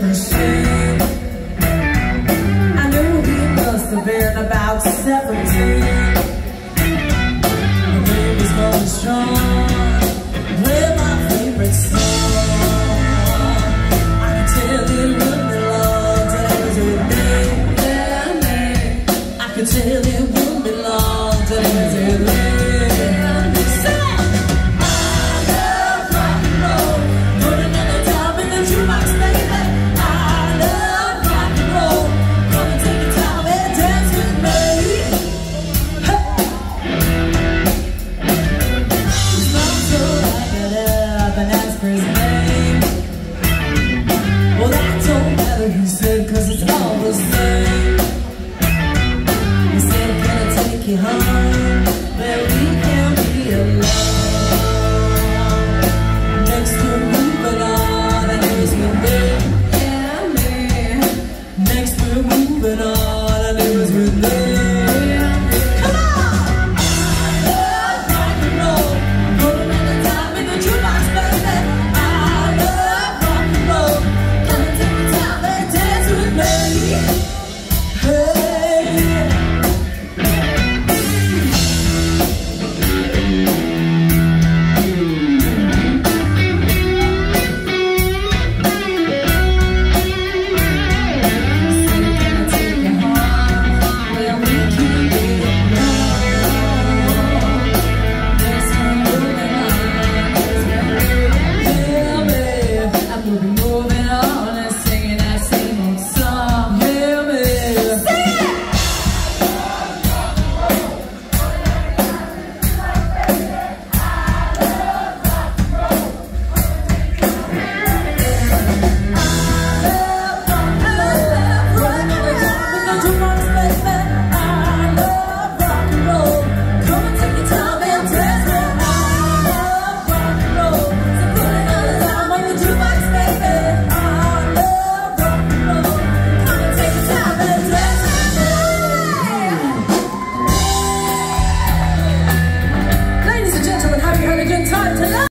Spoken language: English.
I knew he must have been about 17 he said, cause it's all the same He said, can I take you home? you.